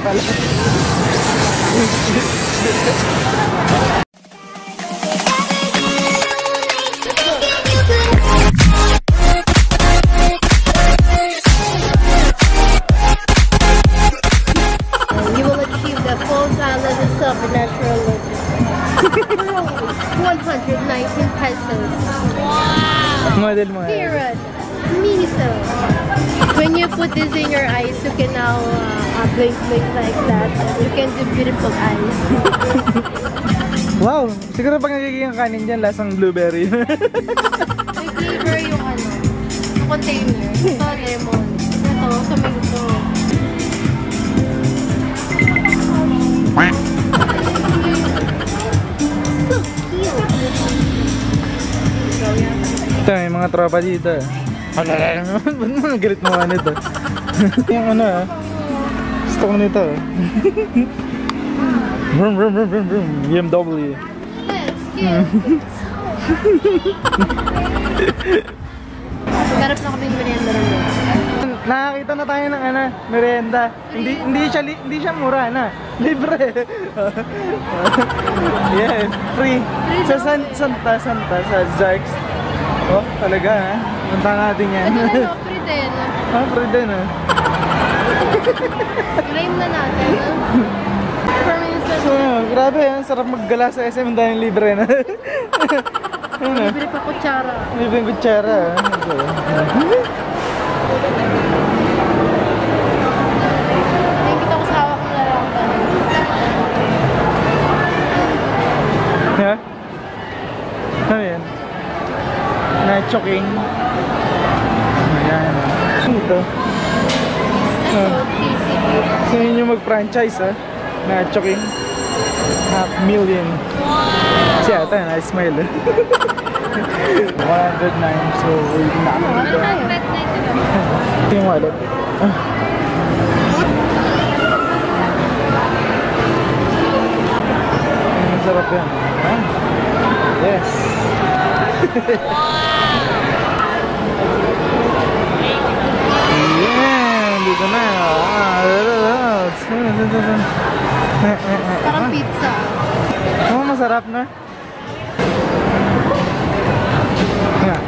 pala. You will achieve the full balance of supernatural legend. 119 pesos. Model mo nga. Period. Miso. When you put this in your eyes, you can now uh, uh, blink blink like that. You can do beautiful eyes. Wow! Siguro pag nagiging kanin dyan, lasang blueberry. May flavor yung ano, yung container. Ito, lemon. Ito, sa minto. So cute. Ito, may mga tropa dito. Ano na naman? Ba't mo nagalit mo ano ito? yung ano ah. Gusto ko nito. Vroom, vroom, vroom, vroom, vroom. BMW. Garap na kami ng merienda rin. Nakakita na tayo ng ano, merienda. Hindi hindi siya li- hindi siya mura na. Libre. yeah, free. Sa San Santa Santa sa Zarks. Oh, talaga ha. Punta natin yan. Ano free din. ah, free din ah. Claim na natin. no? So, grabe, ang sarap maggala sa SM, ang daming libre na. Ah. Libre pa kutsara. Libre kutsara. ah. Ano yan? Nacho King. Ayan. Ito? Mag-franchise ha? Nacho King. Half million. Wow! Siya ata, na-smile eh. 109, so waiting na kami dito. Ito yung wallet. Ah. Ang sarap yan. Ah. Yes. Dito na. Ah, Parang pizza. Oh, masarap na. Yeah.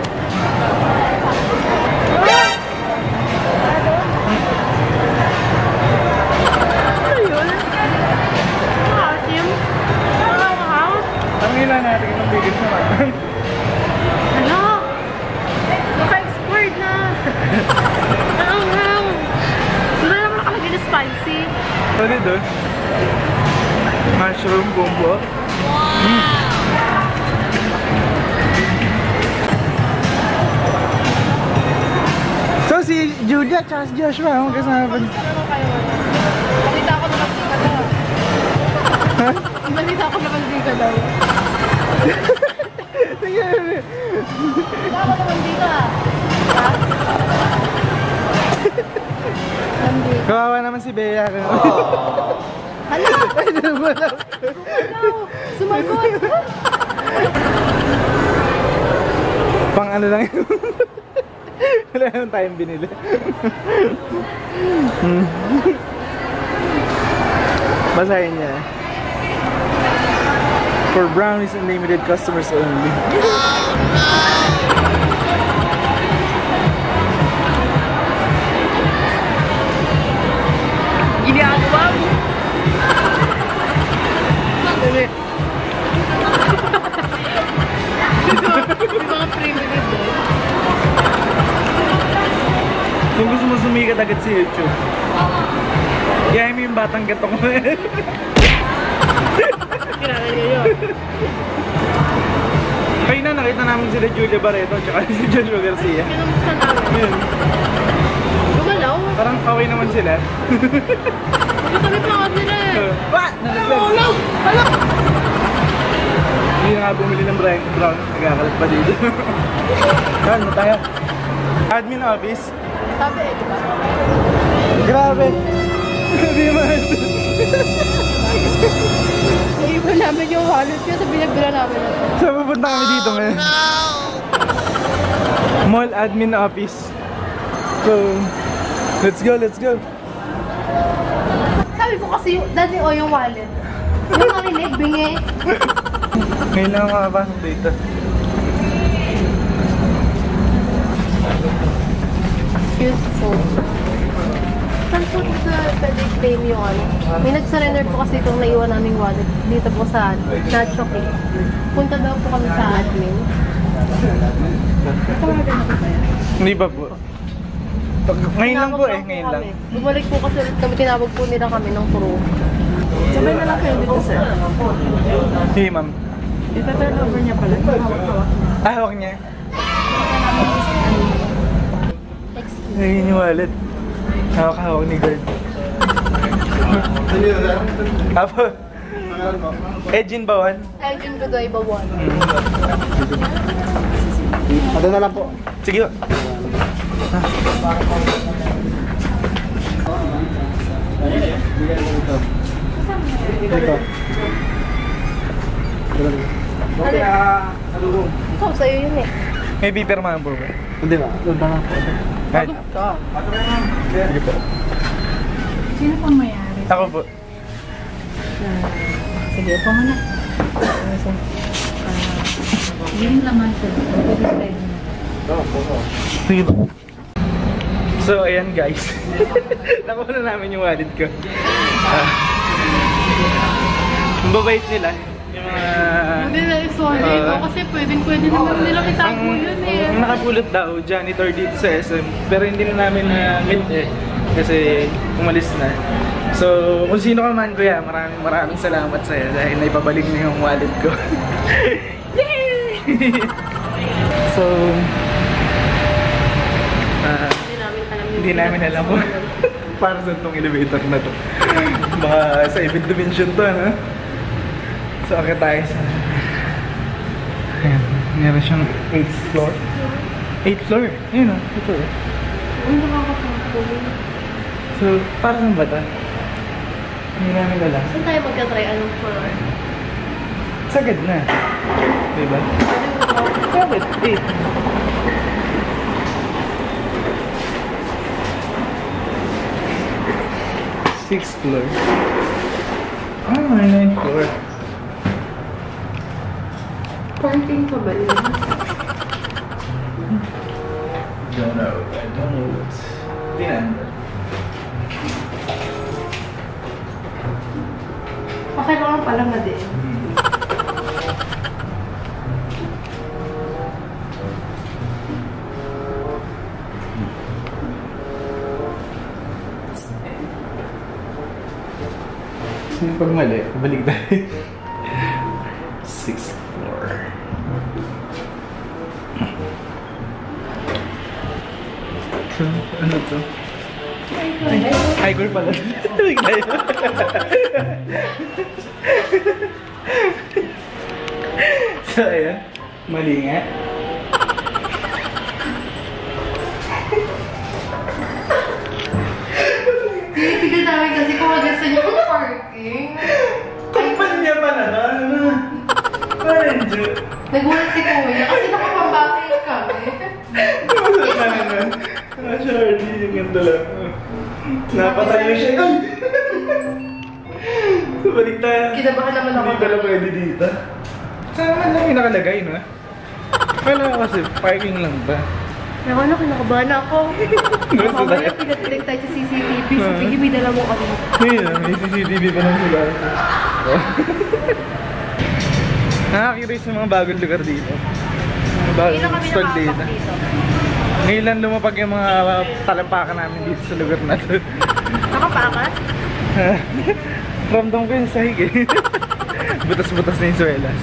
Si Julia at si Joshua ang kasama? Balita ko naman ka daw. Balita ko naman ka daw. Balita ko naman di ka. Ha? Nandi. Kawawa naman si Bea. Hala! Lang. Sumagot! Pang ano lang yun. Wala naman tayong binili. Hmm. Basahin niya. For brownies and limited customers only. Sa YouTube. Kaya mo yung batang gatong mo. Kilala niyo yun. Kayo na nakita namin sila Julia Barreto at si Joshua Garcia. Kinamusta namin. Yun. Gumalaw. Parang kaway naman sila. Magkatabi pa ako sila eh. What? Nalaglag. Hala! Hindi na nga bumili ng brown, brown. Nagkakalat pa dito. Saan mo tayo? Admin office. Sabi eh, ba? Grabe. Hindi man. Naiwan namin yung wallet ko sa binagbila namin. Saan pupunta kami dito ngayon? Mall admin office. So, let's go, let's go. Sabi ko kasi, yung, dati o yung wallet. Yung makinig, bingi. Ngayon lang makapasok dito. Useful. Saan po dito pwede claim yung ano? May nag-surrender po kasi itong naiwan naming wallet dito po sa Nacho Cake. Punta daw po kami sa admin. Hindi ba po? Ngayon lang po eh, ngayon lang. Bumalik po kasi ulit kami, tinawag po nila kami ng pro. Sabay na lang kayo dito, sir. Sige ma'am. Ita-turn over niya pala. Ah, hawak niya. Yung wallet. Hawak-hawak ni guard. Apo. Edgin Bawan. Elgin Godoy Bawon. Ano na lang po. Sige po. Dito. Ikaw, sa'yo yun eh. May pipirmahan po ba? Hindi ba? Doon na lang po. Kahit. Sige po. Sino pang mayari? Ako po. Sige, upo mo na. So, uh, yung laman ko. Pwede slide na. Sige po. So, ayan guys. Nakuha na namin yung wallet ko. Ah. Ang babait nila. Yung mga... Hindi na sorry Ah. ko kasi pwedeng pwede naman nila itago yun eh. ang nakapulot daw, janitor dito sa SM. Pero hindi na namin na-meet eh. Kasi umalis na. So, kung sino ka man kuya, maraming maraming salamat sa'yo dahil naipabalik na yung wallet ko. Yay! so, ah, Hindi namin alam yung hindi namin alam mo. Para sa itong elevator na to. Baka sa ibig dimension to, ano? So, akit tayo sa... Ayan, meron siyang 8th floor. 8th floor? Ayun o, ito eh. Uy, nakakatakot. So, para saan ba ito? Hindi namin alam. Saan tayo magka-try? Anong floor? Sagad na. Diba? Sagad, 8. Sixth floor. Ah, ninth floor. Parking pa ba yun? Don't know. I don't know what's... Hindi na. Okay lang pala na din. Sino pag mali? Balik tayo. Igor pala. Balik tayo. so, ayan. Mali nga. Tinitigil namin kasi kung gusto niyo yung parking. Kumpanya pala to. Ano? Parang Diyo. Nagulat si Kuya kasi nakapambakay kami. Ano sa namin? Ah, Charlie, yung ganda lang. Napatayo siya. Ay! Balik tayo. Kinabahan naman ako. Hindi pala pwede dito. Saan naman lang yung nakalagay, no? Kala ko kasi parking lang ba? Naku na, kinakabahan ako. Mamaya pinatilig tayo sa CCTV. So, Ah. sige, may dala mo kami. Ngayon, ah, may CCTV pa lang sila. Nakakiriss ng mga bagong lugar dito. Mga Hindi bagong na kami stall nakapak dito. dito. Ngayon lang lumapag yung mga talampakan namin dito sa lugar na to. Nakapakas? Ramdam ko yung sahig eh. Butas-butas na yung swelas.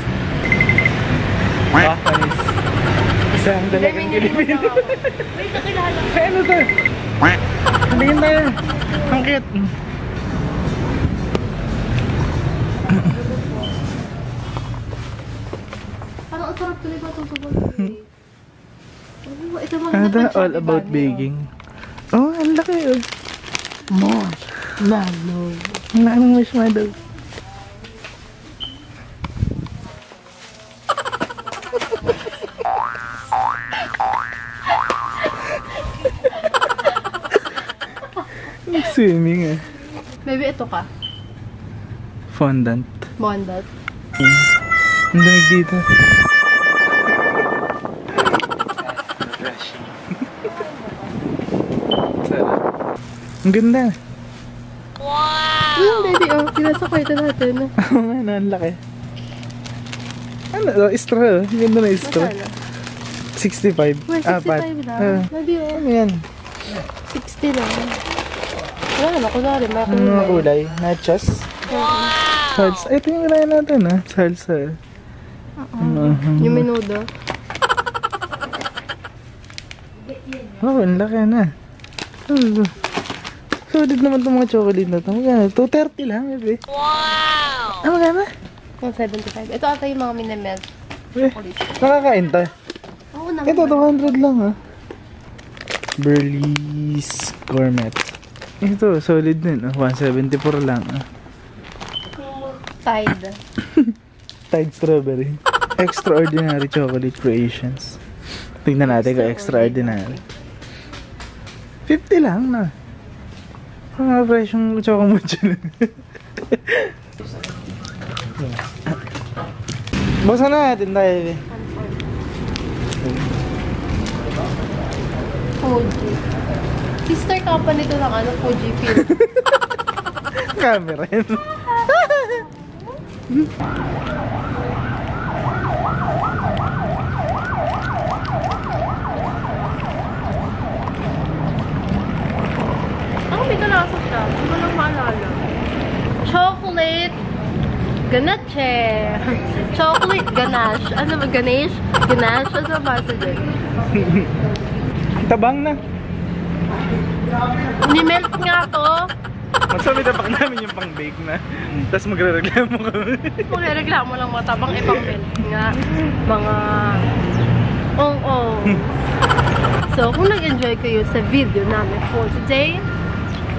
Ah, panis. Isang dalagang Pilipino. Wait, nakilala. Ay, ano to? Halingin tayo. Ang cute. Parang ang sarap tuloy ba itong tubol? Ito mga Ano All about baking. Oh, ang laki oh. More. Lalo. Ang laki ng marshmallow. Swimming eh. Maybe ito ka. Fondant. Mondat. Ang damig dito. Sarap. Ang ganda. Hmm, baby, oh. Pinasa ko ito natin. Oo nga, na, ang laki. Ano, oh, straw. Ang ganda na straw. Masala. 65. Well, 65 Apat. lang. Ah, Baby, oh. ano yan? 60 lang. Wala na, kunwari, may Ang mga kulay. kulay. Nachos. Salsa. Ito yung kailangan natin, ha? Salsa. Mhm. Yung menudo. Oh, ang laki na. Oh. Solid naman itong mga chocolate na ito. Magkano? 230 lang, bebe. Wow! Ah, magkano? Yung 75. Ito ata yung mga minamelt. Eh, nakakain tayo. Oo naman. Ito, 200 lang, ha? Burley's Gourmet. Ito, solid din. ah. 174 lang. ah. Tide. Tide Strawberry. Extraordinary Chocolate Creations. Tingnan natin kung extraordinary. 50 lang na. Ang mga presyong chocomucho na. Buksan na natin tayo. eh. Fuji. Sister company to ng ano, Fuji Film. Camera yun. Ako siya. Hindi ko lang maalala. Chocolate ganache. Chocolate ganache. Ano ba? Ganesh? Ganache? Ano ba ito? Tabang na. Ni-melt nga to. Magsabi na pa namin yung pang-bake na. Tapos magre-reklamo kami. Magreklamo lang mga tabang ibang melt nga. Mga... Oo. Oh, So, kung nag-enjoy kayo sa video namin for today,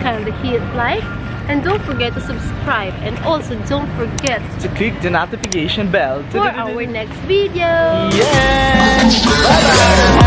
kindly hit like and don't forget to subscribe and also don't forget To click the notification bell. for our next video. Yes! Bye-bye!